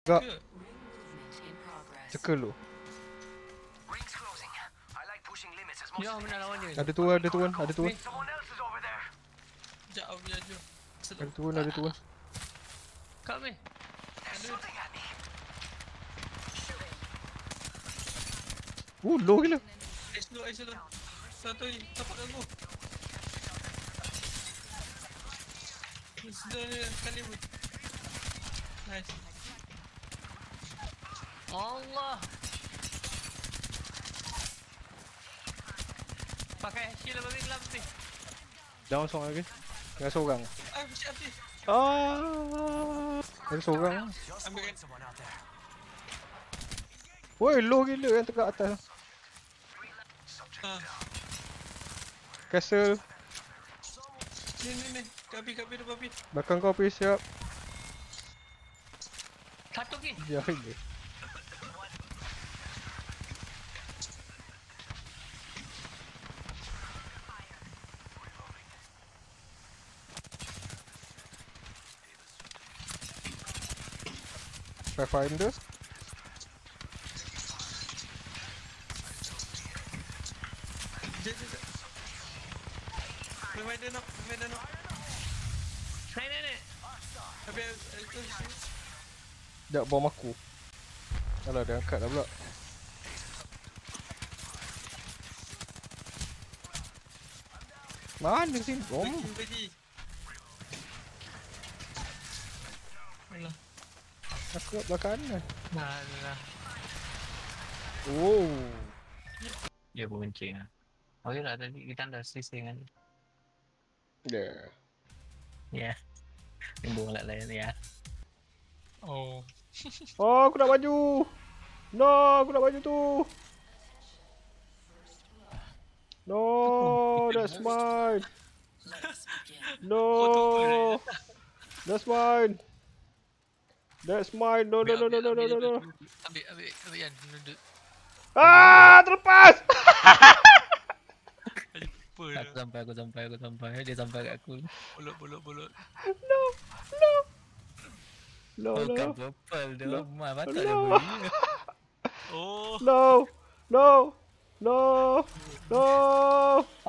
Tak. Circle much Ya lawan dia. Ada turun, ada turun, ada there. Sekejap aku Ada turun, ada turun. Kak meh me. Uh, low gila. Ice dulu, ice dulu Satu lagi, tapak aku. Sudah ni kali pun. Nice Allah Pakai shield babi gelap ni Down seorang lagi. Dengan seorang. Ah, ni Ah. Ada seorang. Ambil there. Woi, low gila yang dekat atas. Ah, Castle. ni ni ni Kapi, kapi tu kapi Belakang kau pergi siap. Satu lagi Ya, gila. Pathfinder Sekejap bom aku. Alah dia angkat dah pula. Mana sini? Bom? Aku kat belakang ni. Nah, nah Oh Dia pun kencing lah. Okey lah tadi kita dah selisih dengan Ya. Ya. Timbul lah lain ya. Oh. Oh aku nak maju No aku nak maju tu. No that's mine. No. That's mine That's mine. No no no no no no no, no. Ambil, ambil, ambil Yan Duduk Ah terlepas. Apa Aku sampai aku sampai aku sampai. Dia sampai kat aku. Bolot, bolot, bolot. No No. No Oh no. purple dia. No. Mai mata No. dia. Oh. No No No No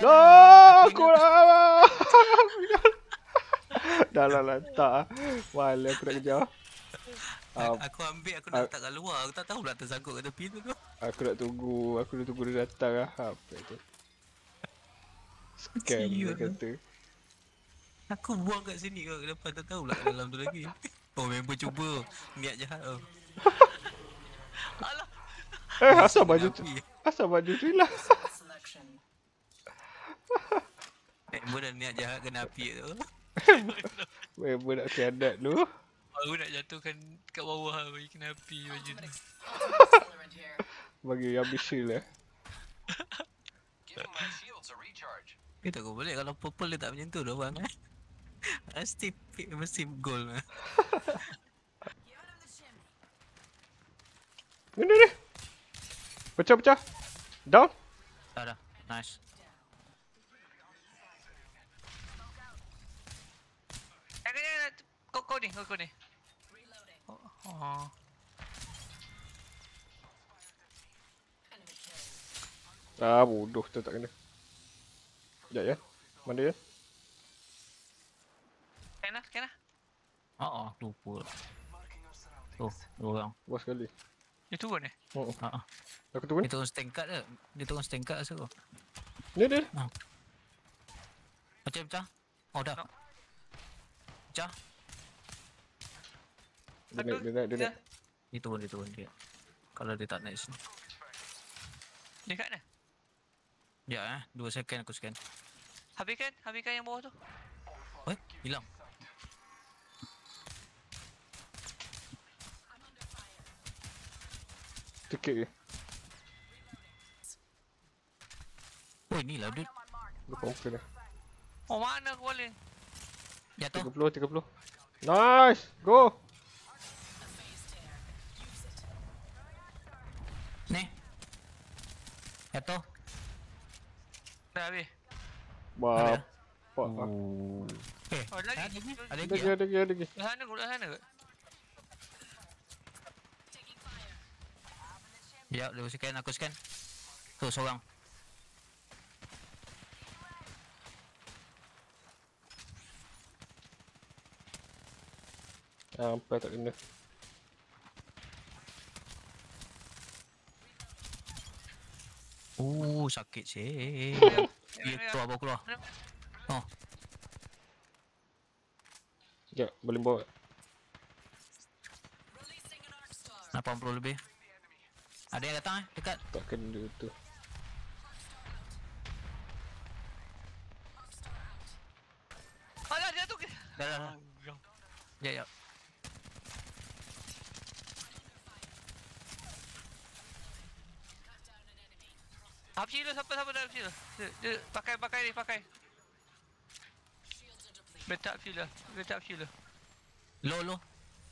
No. Aku nak Dah lah lantak. Malah aku nak kejar Ah, Aku ambil aku Ah. nak letak kat luar. Aku tak tahu pula tersangkut kat tepi tu. Aku nak tunggu Aku nak tunggu dia datang lah Apa tu Scam dia kata Aku buang kat sini kau depan tak tahu pula kat dalam tu lagi. Oh member cuba niat jahat oh. Alah Eh asal baju tu. Asal baju tu Selection. Member dah niat jahat kena api tu. Member nak kiadat tu Aku nak jatuhkan kat bawah lah Bagi kena api baju tu. Bagi habis shield recharge. Dia tak kau boleh kalau purple dia tak macam tu dah bang eh. Mesti pick mesti goal lah. Ni ni ni Pecah pecah Down Dah dah. Nice. Kau, kau ni, kau, kau ni. Kill. Ah bodoh tu tak kena Sekejap ya Mana ya Scan lah, scan lah Oh, oh lupa. Oh, dua orang. Buat sekali Dia turun eh oh, oh. Ha ah. Aku turun Dia turun stand card ke? Dia turun stand card rasa kau. Ni dia Macam pecah. Oh dah. No. Pecah. Dia naik dia naik dia naik Dia turun dia turun dia. Kalau dia tak naik sini. Dekat mana? Ya eh, 2 second aku scan. Habiskan, habiskan yang bawah tu Eh, hilang. Tikit je Oh inilah dude. Dia confirm dah Oh mana aku boleh Jatuh. 30 30 Nice Go Jatuh. Dah habis Bap Ada? Pak Oh. Eh, Oh lagi ada lagi? Ada Ada lagi? lagi ada lagi ada lagi Dah sana kot, dah sana kot Ya, dia scan aku scan. Tu seorang. Sampai tak kena. Oh, sakit sih. Dia keluar bawa keluar. Oh, Sekejap, boleh bawa. Star. 80 lebih. Ada yang datang eh dekat. Tak kena tu. Alah dia tu? Dah dah. dah. Sub shield siapa dah dalam sini. Dia, dia pakai pakai ni pakai. Betap shield lah. Betap shield lah. Low low.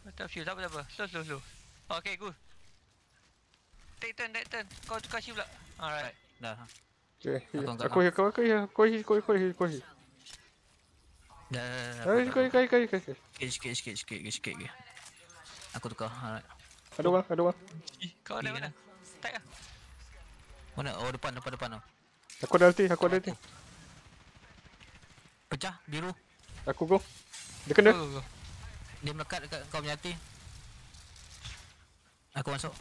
Betap shield apa apa. Slow slow slow. Okay go Take turn take turn. Kau tukar shield pula. Alright. Dah. Ha. Okay. Aku aku aku aku aku aku aku aku aku Dah dah dah Kau kaya kau kaya Sikit sikit sikit sikit sikit Aku tukar Alright Ada orang ada orang Kau ada mana? Eh. Mana? Oh depan depan depan tu. Aku ada ulti, aku ada ulti. Pecah biru. Aku go. Dia kena. Go go go. Dia melekat dekat kau punya hati. Aku masuk.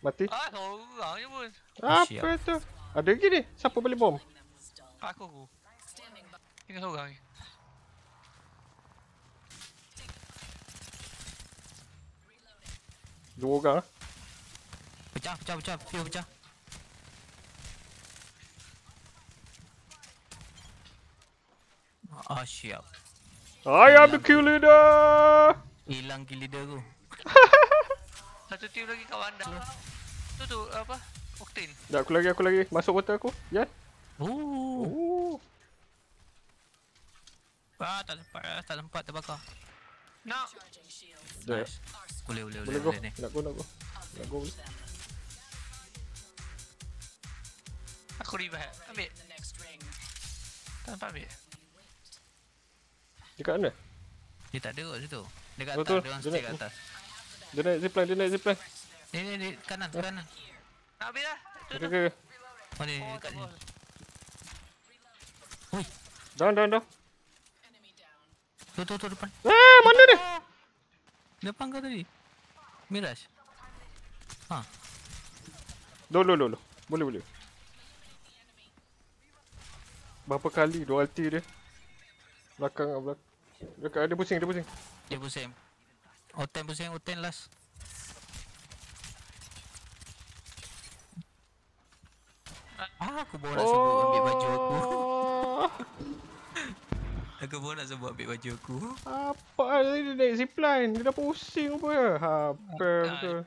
Mati. Ah, seorang je pun. Apa tu? Ada lagi ni. Siapa boleh bom? Aku aku. Tinggal seorang ni. Dua orang ah. Pecah pecah pecah. View pecah. Ah siap. I am the kill leader. Hilang kill leader aku. Satu tim lagi kat bandar. Tu tu apa? Octane. Dah aku lagi, aku lagi. Masuk water aku. Ya. Oh. Oh. Ah tak sempat ah, tak sempat terbakar. Nak. Dah. Nice. Boleh boleh boleh Boleh go. boleh. Nak go, nak go. Nak go. Ambil. Next ring. Tak nampak ambil. Dekat mana? Dia tak ada kat situ. Dekat atas, dia orang stay kat atas. Dia naik zipline, dia naik zipline. Ni ni ni kanan kanan. Nak ambil lah. Tu Okay, tu. okay. Oh ni dekat ni. Oi, Down, down, down. Tu tu tu depan. Ah, mana dia? Depan kau tadi. Mirage. Ha, Low, low, low, low. Boleh, boleh. Berapa kali dua ulti dia? Belakang, ah, belakang. Dekat dia pusing, dia pusing. dia pusing. Oten pusing, Oten last. Ah, aku baru nak sebut ambil baju aku. Oh, Aku baru nak sebut ambil baju aku. Apa dia naik zipline? Dia dah pusing apa ya? Apa Ah, betul.